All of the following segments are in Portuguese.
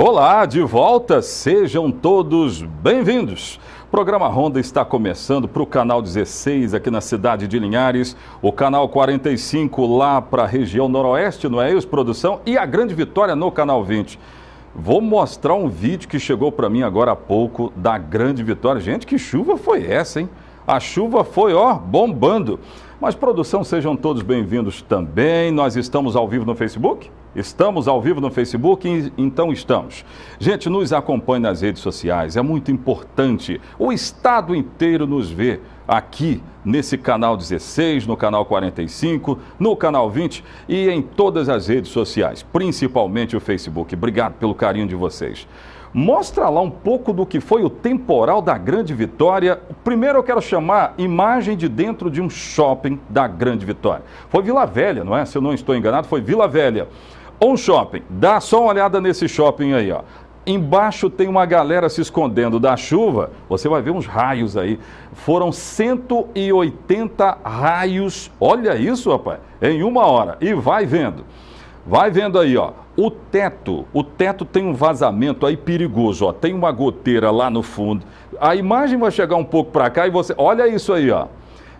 Olá, de volta, sejam todos bem-vindos. O programa Ronda está começando para o canal 16 aqui na cidade de Linhares, o canal 45 lá para a região noroeste, não é isso, produção? E a grande vitória no canal 20. Vou mostrar um vídeo que chegou para mim agora há pouco da grande vitória. Gente, que chuva foi essa, hein? A chuva foi, ó, bombando. Mas, produção, sejam todos bem-vindos também. Nós estamos ao vivo no Facebook? Estamos ao vivo no Facebook? Então estamos. Gente, nos acompanhe nas redes sociais, é muito importante. O estado inteiro nos vê aqui nesse canal 16, no canal 45, no canal 20 e em todas as redes sociais, principalmente o Facebook. Obrigado pelo carinho de vocês. Mostra lá um pouco do que foi o temporal da Grande Vitória. Primeiro eu quero chamar imagem de dentro de um shopping da Grande Vitória. Foi Vila Velha, não é? Se eu não estou enganado, foi Vila Velha. Um shopping. Dá só uma olhada nesse shopping aí, ó. Embaixo tem uma galera se escondendo da chuva. Você vai ver uns raios aí. Foram 180 raios. Olha isso, rapaz. Em uma hora. E vai vendo. Vai vendo aí, ó. O teto, o teto tem um vazamento aí perigoso, ó. Tem uma goteira lá no fundo. A imagem vai chegar um pouco para cá e você, olha isso aí, ó.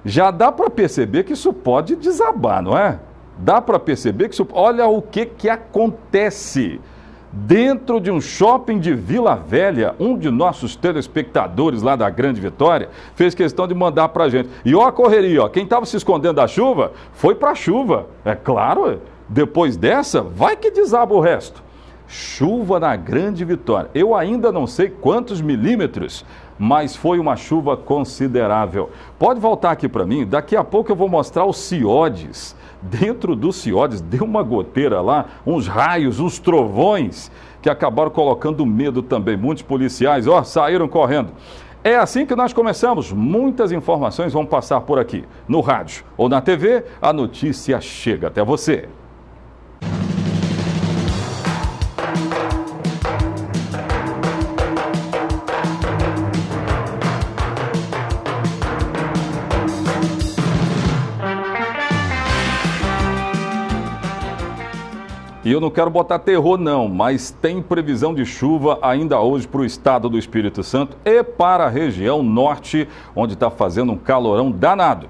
Já dá para perceber que isso pode desabar, não é? Dá para perceber que isso, olha o que que acontece dentro de um shopping de Vila Velha, um de nossos telespectadores lá da Grande Vitória fez questão de mandar para gente. E ó a correria, ó, quem estava se escondendo da chuva foi para a chuva. É claro, depois dessa, vai que desaba o resto. Chuva na Grande Vitória. Eu ainda não sei quantos milímetros, mas foi uma chuva considerável. Pode voltar aqui para mim, daqui a pouco eu vou mostrar os Ciodes. Dentro dos Ciodes deu uma goteira lá, uns raios, uns trovões, que acabaram colocando medo também. Muitos policiais, ó, saíram correndo. É assim que nós começamos. Muitas informações vão passar por aqui. No rádio ou na TV, a notícia chega até você. E eu não quero botar terror, não, mas tem previsão de chuva ainda hoje para o estado do Espírito Santo e para a região norte, onde está fazendo um calorão danado.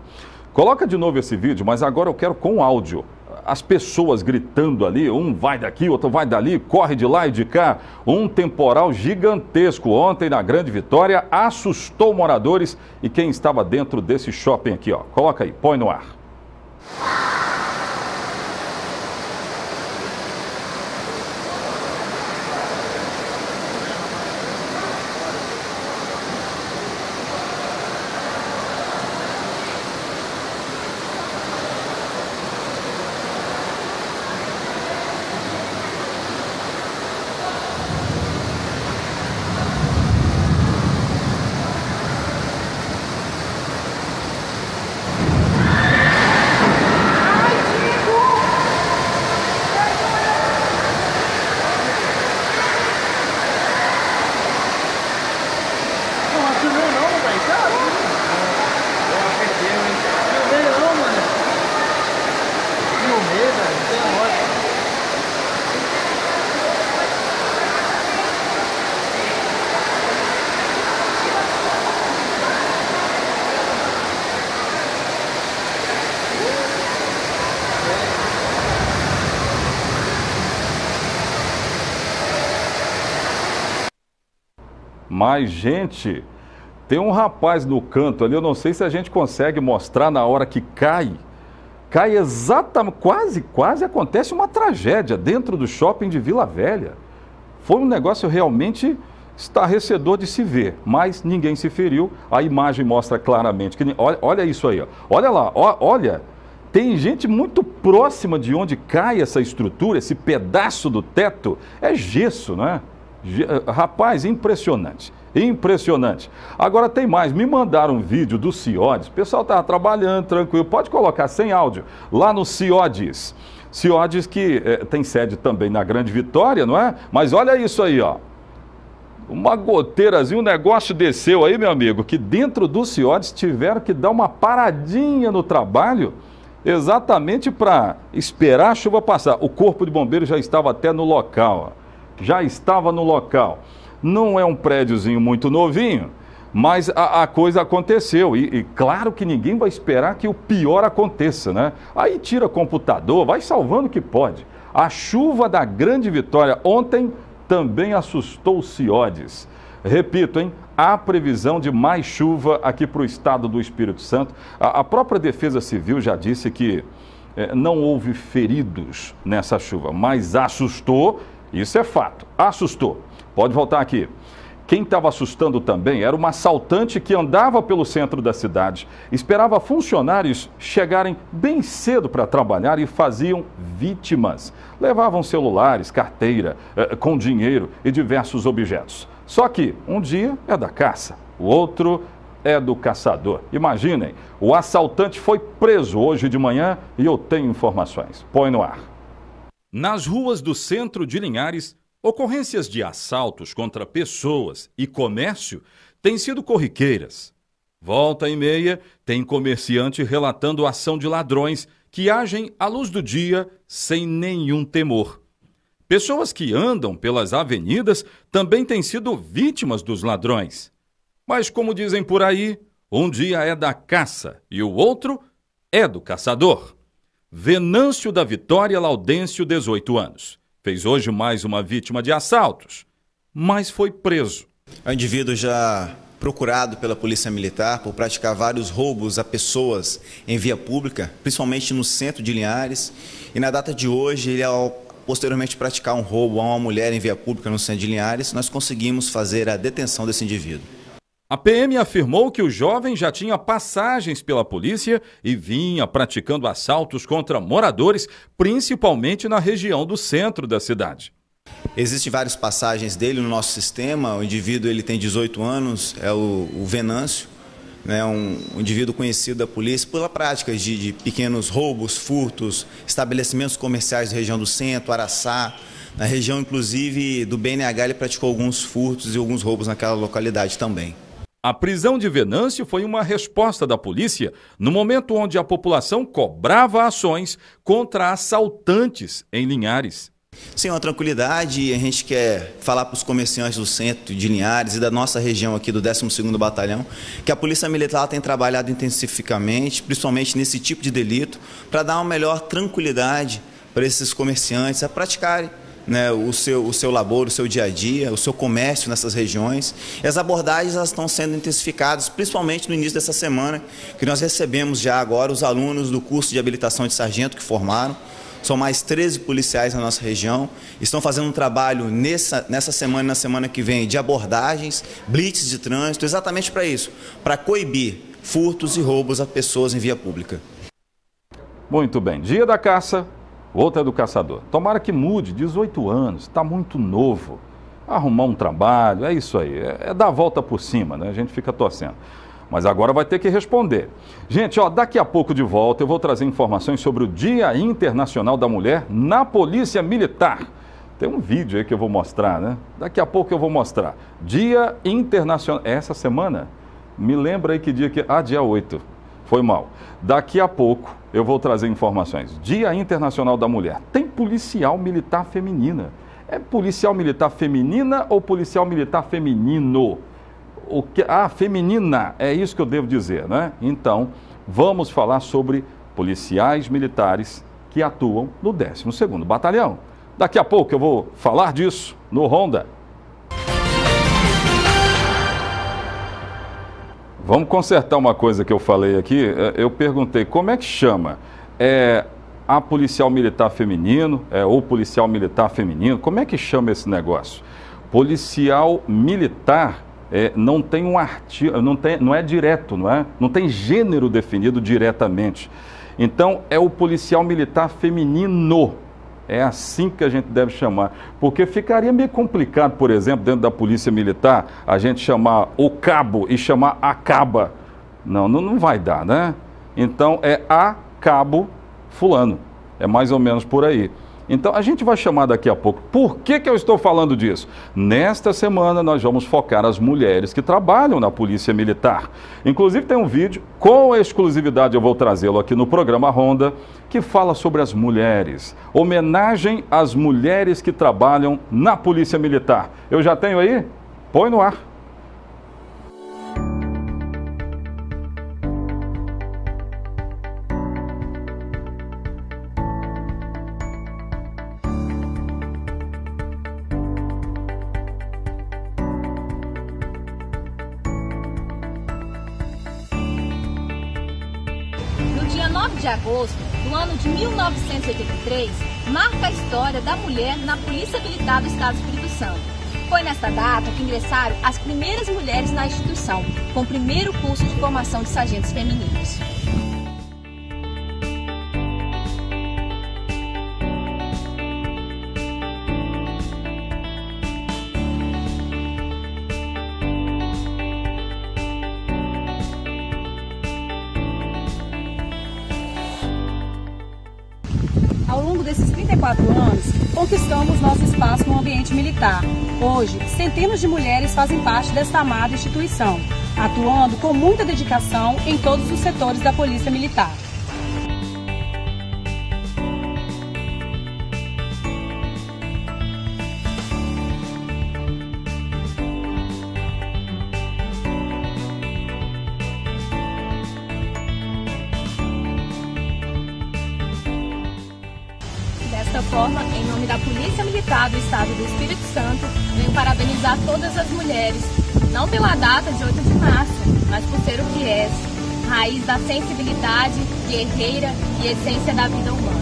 Coloca de novo esse vídeo, mas agora eu quero com áudio. As pessoas gritando ali, um vai daqui, outro vai dali, corre de lá e de cá. Um temporal gigantesco ontem na Grande Vitória assustou moradores e quem estava dentro desse shopping aqui, ó. Coloca aí, põe no ar. Mas, gente, tem um rapaz no canto ali, eu não sei se a gente consegue mostrar na hora que cai. Cai exatamente, quase, quase acontece uma tragédia dentro do shopping de Vila Velha. Foi um negócio realmente estarrecedor de se ver, mas ninguém se feriu. A imagem mostra claramente que olha, olha isso aí, ó. olha lá, ó, olha, tem gente muito próxima de onde cai essa estrutura, esse pedaço do teto, é gesso, não é? Rapaz, impressionante. Impressionante. Agora tem mais. Me mandaram um vídeo do CIODES. O pessoal estava trabalhando, tranquilo. Pode colocar sem áudio. Lá no CIODES. CIODES que é, tem sede também na Grande Vitória, não é? Mas olha isso aí, ó. Uma goteirazinha, um negócio desceu aí, meu amigo, que dentro do CIODES tiveram que dar uma paradinha no trabalho exatamente para esperar a chuva passar. O corpo de bombeiros já estava até no local. Ó. já estava no local. Não é um prédiozinho muito novinho, mas a, a coisa aconteceu. E, e, claro que ninguém vai esperar que o pior aconteça, né? Aí tira computador, vai salvando o que pode. A chuva da grande vitória ontem também assustou Ciodes. Repito, hein? Há previsão de mais chuva aqui para o estado do Espírito Santo. A, a própria Defesa Civil já disse que é, não houve feridos nessa chuva, mas assustou, isso é fato, assustou. Pode voltar aqui. Quem estava assustando também era uma assaltante que andava pelo centro da cidade, esperava funcionários chegarem bem cedo para trabalhar e faziam vítimas. Levavam celulares, carteira, eh, com dinheiro e diversos objetos. Só que um dia é da caça, o outro é do caçador. Imaginem, o assaltante foi preso hoje de manhã e eu tenho informações. Põe no ar. Nas ruas do centro de Linhares, Ocorrências de assaltos contra pessoas e comércio têm sido corriqueiras. Volta e meia, tem comerciante relatando ação de ladrões que agem à luz do dia sem nenhum temor. Pessoas que andam pelas avenidas também têm sido vítimas dos ladrões. Mas, como dizem por aí, um dia é da caça e o outro é do caçador. Venâncio da Vitória Laudêncio, 18 anos fez hoje mais uma vítima de assaltos, mas foi preso. É um indivíduo já procurado pela Polícia Militar por praticar vários roubos a pessoas em via pública, principalmente no centro de Linhares. E na data de hoje, ele, ao posteriormente praticar um roubo a uma mulher em via pública no centro de Linhares, nós conseguimos fazer a detenção desse indivíduo. A PM afirmou que o jovem já tinha passagens pela polícia e vinha praticando assaltos contra moradores, principalmente na região do centro da cidade. Existem várias passagens dele no nosso sistema. O indivíduo ele tem 18 anos, é o, o Venâncio, né, um, um, indivíduo conhecido da polícia pela prática de, de pequenos roubos, furtos, estabelecimentos comerciais da região do centro, Araçá. Na região, inclusive, do BNH, ele praticou alguns furtos e alguns roubos naquela localidade também. A prisão de Venâncio foi uma resposta da polícia no momento onde a população cobrava ações contra assaltantes em Linhares. Sim, uma tranquilidade a gente quer falar para os comerciantes do centro de Linhares e da nossa região aqui do 12º Batalhão que a Polícia Militar tem trabalhado intensificamente, principalmente nesse tipo de delito, para dar uma melhor tranquilidade para esses comerciantes a praticarem né, o, seu, o seu labor, o seu dia a dia, o seu comércio nessas regiões. E as abordagens elas estão sendo intensificadas, principalmente no início dessa semana, que nós recebemos já agora os alunos do curso de habilitação de sargento que formaram. São mais 13 policiais na nossa região. Estão fazendo um trabalho nessa, nessa semana e na semana que vem de abordagens, blitz de trânsito, exatamente para isso, para coibir furtos e roubos a pessoas em via pública. Muito bem. Dia da caça, Outra é do caçador. Tomara que mude, 18 anos, está muito novo. Arrumar um trabalho, é isso aí. É, é dar a volta por cima, né? A gente fica torcendo. Mas agora vai ter que responder. Gente, ó, daqui a pouco de volta eu vou trazer informações sobre o Dia Internacional da Mulher na Polícia Militar. Tem um vídeo aí que eu vou mostrar, né? Daqui a pouco eu vou mostrar. Dia Internacional. É essa semana? Me lembra aí que dia que. Ah, dia 8. Foi mal. Daqui a pouco eu vou trazer informações. Dia Internacional da Mulher. Tem policial militar feminina. É policial militar feminina ou policial militar feminino? O que, ah, feminina, é isso que eu devo dizer, né? Então, vamos falar sobre policiais militares que atuam no 12º Batalhão. Daqui a pouco eu vou falar disso no Honda. Vamos consertar uma coisa que eu falei aqui. É, eu perguntei como é que chama? É a policial militar feminino, é, ou policial militar feminino, como é que chama esse negócio? Policial militar é, não tem um artigo, não, tem, não é direto, não é? Não tem gênero definido diretamente. Então é o policial militar feminino. É assim que a gente deve chamar. Porque ficaria meio complicado, por exemplo, dentro da polícia militar, a gente chamar o cabo e chamar a caba. Não, não, não vai dar, né? Então é a cabo fulano. É mais ou menos por aí. Então a gente vai chamar daqui a pouco. Por que, que eu estou falando disso? Nesta semana nós vamos focar as mulheres que trabalham na Polícia Militar. Inclusive tem um vídeo com exclusividade, eu vou trazê-lo aqui no programa Ronda, que fala sobre as mulheres. Homenagem às mulheres que trabalham na Polícia Militar. Eu já tenho aí? Põe no ar. 9 de agosto do ano de 1983 marca a história da mulher na Polícia Militar do Estado do Espírito Santo. Foi nesta data que ingressaram as primeiras mulheres na instituição, com o primeiro curso de formação de sargentos femininos. Ao longo desses 34 anos, conquistamos nosso espaço no ambiente militar. Hoje, centenas de mulheres fazem parte desta amada instituição, atuando com muita dedicação em todos os setores da Polícia Militar. Do Espírito Santo, venho parabenizar todas as mulheres, não pela data de 8 de março, mas por ser o que és, raiz da sensibilidade, guerreira e essência da vida humana.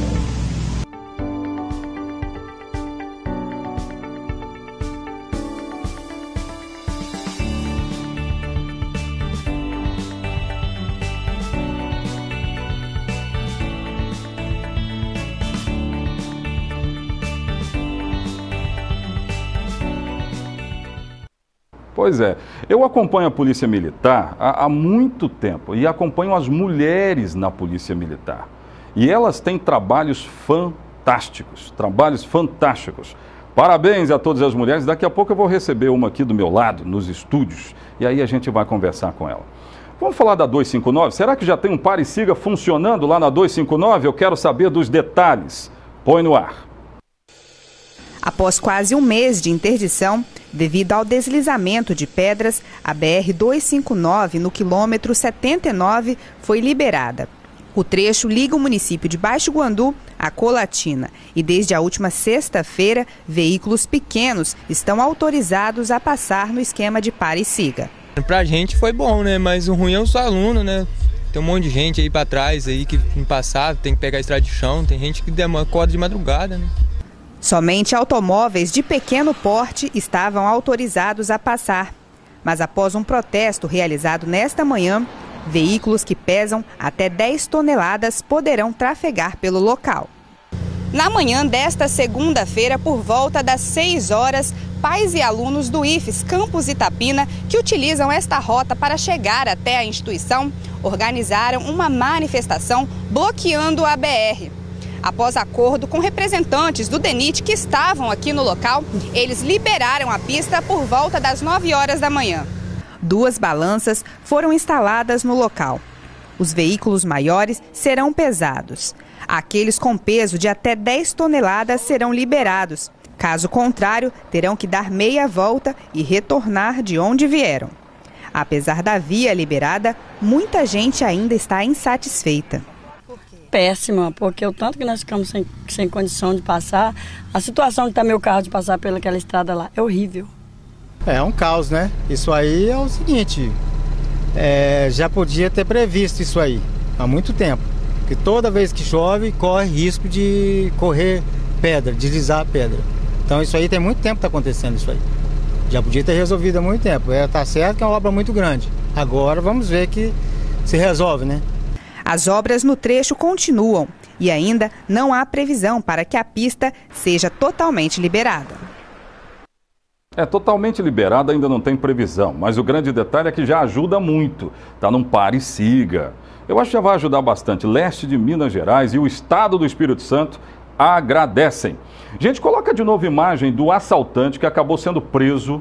Pois é, eu acompanho a Polícia Militar há, há, muito tempo e acompanho as mulheres na Polícia Militar. E elas têm trabalhos fantásticos, trabalhos fantásticos. Parabéns a todas as mulheres. Daqui a pouco eu vou receber uma aqui do meu lado, nos estúdios, e aí a gente vai conversar com ela. Vamos falar da 259? Será que já tem um pare siga funcionando lá na 259? Eu quero saber dos detalhes. Põe no ar. Após quase um mês de interdição, devido ao deslizamento de pedras, a BR-259, no quilômetro 79, foi liberada. O trecho liga o município de Baixo Guandu à Colatina e desde a última sexta-feira, veículos pequenos estão autorizados a passar no esquema de pare e siga. Pra gente foi bom, né? Mas o ruim é os alunos, né? Tem um monte de gente aí para trás aí que não passar, tem que pegar a estrada de chão, tem gente que demora, acorda de madrugada, né? Somente automóveis de pequeno porte estavam autorizados a passar. Mas após um protesto realizado nesta manhã, veículos que pesam até 10 toneladas poderão trafegar pelo local. Na manhã desta segunda-feira, por volta das 6 horas, pais e alunos do IFES Campus Itapina, que utilizam esta rota para chegar até a instituição, organizaram uma manifestação bloqueando a BR. Após acordo com representantes do DENIT que estavam aqui no local, eles liberaram a pista por volta das 9 horas da manhã. Duas balanças foram instaladas no local. Os veículos maiores serão pesados. Aqueles com peso de até 10 toneladas serão liberados. Caso contrário, terão que dar meia volta e retornar de onde vieram. Apesar da via liberada, muita gente ainda está insatisfeita péssima, porque o tanto que nós ficamos sem, sem condição de passar, a situação que está meu carro de passar pelaquela estrada lá é horrível. É um caos, né? Isso aí é o seguinte, é, já podia ter previsto isso aí há muito tempo. Que toda vez que chove, corre risco de correr pedra, deslizar pedra. Então isso aí tem muito tempo que está acontecendo isso aí. Já podia ter resolvido há muito tempo. É, tá certo que é uma obra muito grande. Agora vamos ver que se resolve, né? As obras no trecho continuam e ainda não há previsão para que a pista seja totalmente liberada. É totalmente liberada, ainda não tem previsão, mas o grande detalhe é que já ajuda muito. Está num pare e siga. Eu acho que já vai ajudar bastante. Leste de Minas Gerais e o estado do Espírito Santo agradecem. Gente, coloca de novo imagem do assaltante que acabou sendo preso,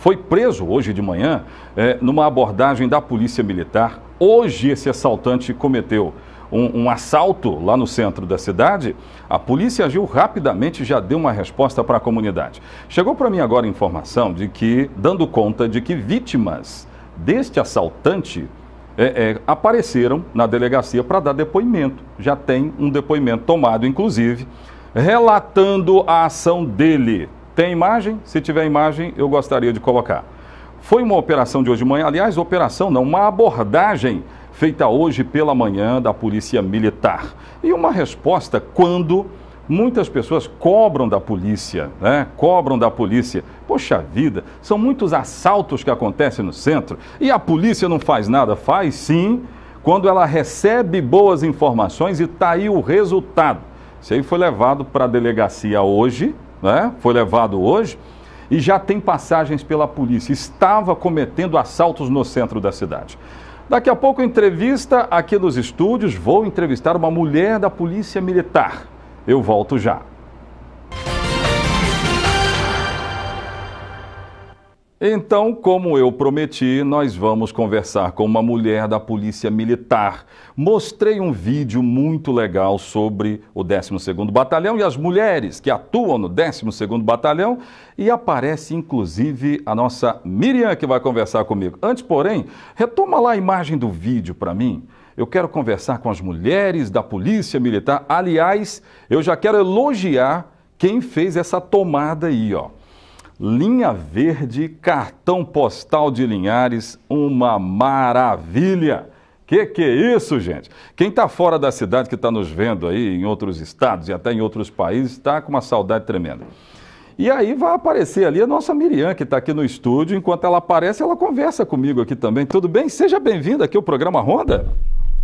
foi preso hoje de manhã, é, numa abordagem da Polícia Militar. Hoje esse assaltante cometeu um, um, assalto lá no centro da cidade, a polícia agiu rapidamente e já deu uma resposta para a comunidade. Chegou para mim agora a informação de que, dando conta de que vítimas deste assaltante é, é, apareceram na delegacia para dar depoimento. Já tem um depoimento tomado, inclusive, relatando a ação dele. Tem imagem? Se tiver imagem, eu gostaria de colocar. Foi uma operação de hoje de manhã, aliás, operação não, uma abordagem feita hoje pela manhã da Polícia Militar. E uma resposta quando muitas pessoas cobram da polícia, né? Cobram da polícia. Poxa vida, são muitos assaltos que acontecem no centro e a polícia não faz nada. Faz sim, quando ela recebe boas informações e está aí o resultado. Isso aí foi levado para a delegacia hoje, né? Foi levado hoje e já tem passagens pela polícia. Estava cometendo assaltos no centro da cidade. Daqui a pouco, entrevista aqui nos estúdios. Vou entrevistar uma mulher da Polícia Militar. Eu volto já. Então, como eu prometi, nós vamos conversar com uma mulher da Polícia Militar. Mostrei um vídeo muito legal sobre o 12º Batalhão e as mulheres que atuam no 12º Batalhão e aparece inclusive a nossa Miriam que vai conversar comigo. Antes, porém, retoma lá a imagem do vídeo para mim. Eu quero conversar com as mulheres da Polícia Militar. Aliás, eu já quero elogiar quem fez essa tomada aí, ó. Linha Verde, cartão postal de Linhares, uma maravilha. Que que é isso, gente? Quem está fora da cidade, que está nos vendo aí em outros estados e até em outros países, está com uma saudade tremenda. E aí vai aparecer ali a nossa Miriam, que está aqui no estúdio. Enquanto ela aparece, ela conversa comigo aqui também. Tudo bem? Seja bem-vinda aqui ao programa Ronda.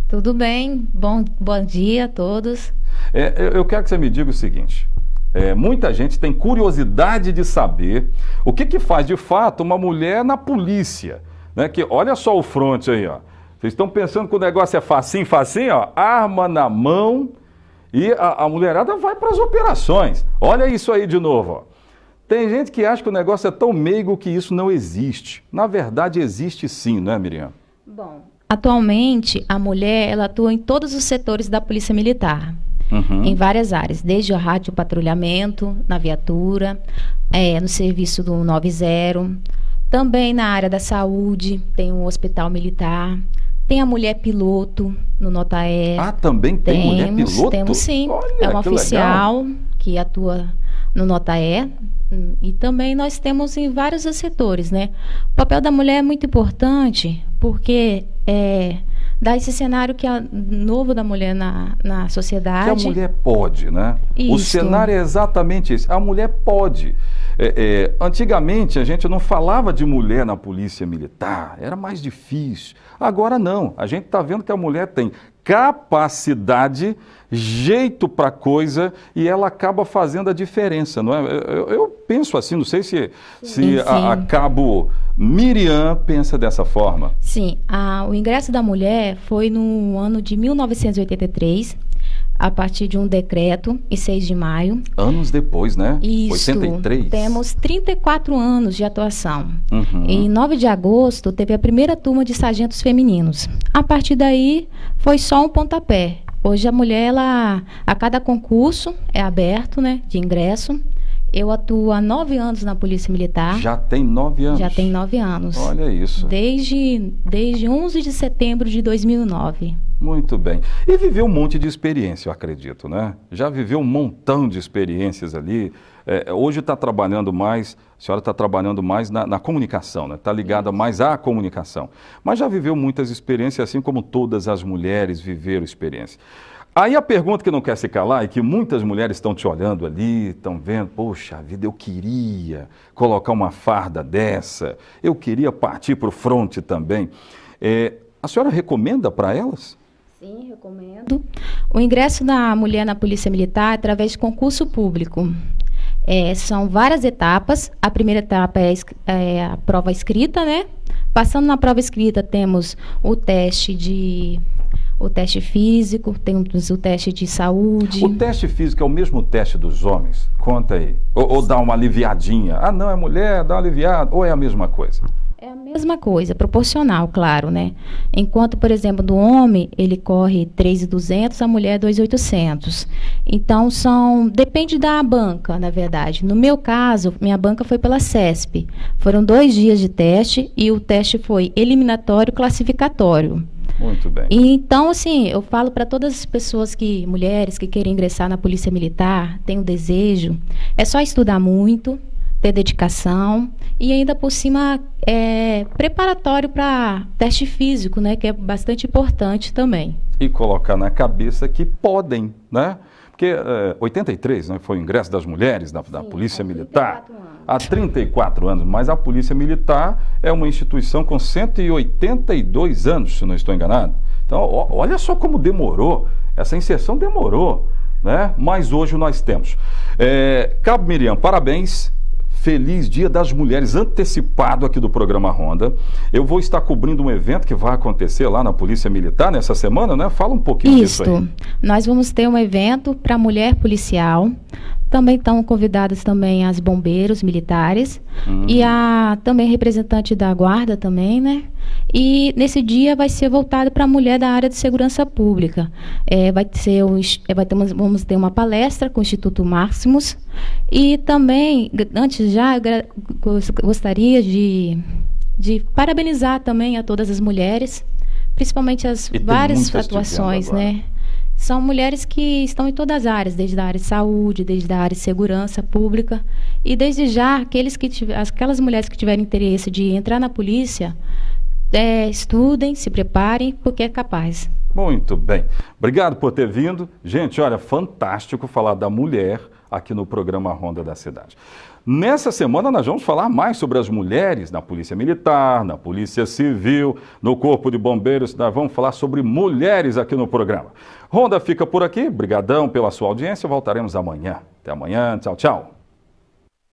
Tudo bem. Bom, bom dia a todos. É, eu quero que você me diga o seguinte. É, muita gente tem curiosidade de saber o que, que faz de fato uma mulher na polícia. Né? Que, olha só o fronte aí, ó. Vocês estão pensando que o negócio é facinho, facinho, ó, arma na mão e a, a mulherada vai para as operações. Olha isso aí de novo, ó. Tem gente que acha que o negócio é tão meigo que isso não existe. Na verdade, existe sim, não é, Miriam? Bom, atualmente a mulher ela atua em todos os setores da Polícia Militar uhum. em várias áreas, desde o rádio patrulhamento, na viatura, é, no serviço do 90, também na área da saúde, tem um hospital militar, tem a mulher piloto no Notaé. Ah, também tem temos, mulher piloto? Temos sim. Olha, é uma oficial legal. que atua no Notaé. E também nós temos em vários setores, né? O papel da mulher é muito importante porque é, dá esse cenário que é novo da mulher na, na sociedade. Que a mulher pode, né? Isso. O cenário é exatamente esse. A mulher pode. É, é, antigamente a gente não falava de mulher na polícia militar, era mais difícil. Agora não. A gente está vendo que a mulher tem capacidade, jeito para coisa e ela acaba fazendo a diferença, não é? Eu, eu penso assim, não sei se, se a, a, cabo Miriam pensa dessa forma. Sim, a, o ingresso da mulher foi no ano de 1983 a partir de um decreto, em 6 de maio. Anos depois, né? Isso. 83. Temos 34 anos de atuação. Uhum. Em 9 de agosto, teve a primeira turma de sargentos femininos. A partir daí, foi só um pontapé. Hoje a mulher, ela, a cada concurso é aberto, né, de ingresso. Eu atuo há nove anos na Polícia Militar. Já tem nove anos? Já tem nove anos. Olha isso. Desde, desde 11 de setembro de 2009. Muito bem. E viveu um monte de experiência, eu acredito, né? Já viveu um montão de experiências ali. É, hoje está trabalhando mais, a senhora está trabalhando mais na, na comunicação, né? Está ligada mais à comunicação. Mas já viveu muitas experiências, assim como todas as mulheres viveram experiências. Aí a pergunta que não quer se calar e que muitas mulheres estão te olhando ali, estão vendo, poxa vida, eu queria colocar uma farda dessa, eu queria partir para o fronte também. É, a senhora recomenda para elas? Sim, recomendo. O ingresso da mulher na Polícia Militar é através de concurso público. É, são várias etapas. A primeira etapa é, é a prova escrita, né? Passando na prova escrita, temos o teste de o teste físico, temos o teste de saúde. O teste físico é o mesmo teste dos homens? Conta aí. Ou, ou dá uma aliviadinha? Ah, não, é mulher, dá uma aliviada. Ou é a mesma coisa? É a mesma coisa, proporcional, claro, né? Enquanto, por exemplo, do homem, ele corre 3,200, a mulher 2,800. Então, são... Depende da banca, na verdade. No meu caso, minha banca foi pela CESP. Foram dois dias de teste e o teste foi eliminatório classificatório. Muito bem. Então, assim, eu falo para todas as pessoas que, mulheres que querem ingressar na Polícia Militar, têm o desejo, é só estudar muito, ter dedicação e ainda por cima é preparatório para teste físico, né, que é bastante importante também. E colocar na cabeça que podem, né? Porque é, 83 né, foi o ingresso das mulheres da, da Polícia Militar. Há 34 anos, mas a Polícia Militar é uma instituição com 182 anos, se não estou enganado. Então, ó, olha só como demorou, essa inserção demorou, né? Mas hoje nós temos. É, Cabo Miriam, parabéns Feliz Dia das Mulheres antecipado aqui do programa Ronda. Eu vou estar cobrindo um evento que vai acontecer lá na Polícia Militar nessa semana, né? Fala um pouquinho Isso. disso aí. Nós vamos ter um evento para mulher policial. Também estão convidadas também as bombeiros militares Uhum. e a também representante da guarda também, né? E nesse dia vai ser voltado para a mulher da área de segurança pública. É, vai ser ins- é, vai ter, uma- vamos ter uma palestra com o Instituto Máximos e também antes já gostaria de de parabenizar também a todas as mulheres, principalmente as E várias atuações, né? São mulheres que estão em todas as áreas, desde a área de saúde, desde a área de segurança pública. E desde já, aqueles que tiver, aquelas mulheres que tiverem interesse de entrar na polícia, é, estudem, se preparem, porque é capaz. Muito bem. Obrigado por ter vindo. Gente, olha, fantástico falar da mulher aqui no programa Ronda da Cidade. Nessa semana nós vamos falar mais sobre as mulheres na Polícia Militar, na Polícia Civil, no Corpo de Bombeiros. Nós vamos falar sobre mulheres aqui no programa. Ronda fica por aqui. Brigadão pela sua audiência. Voltaremos amanhã. Até amanhã. Tchau, tchau.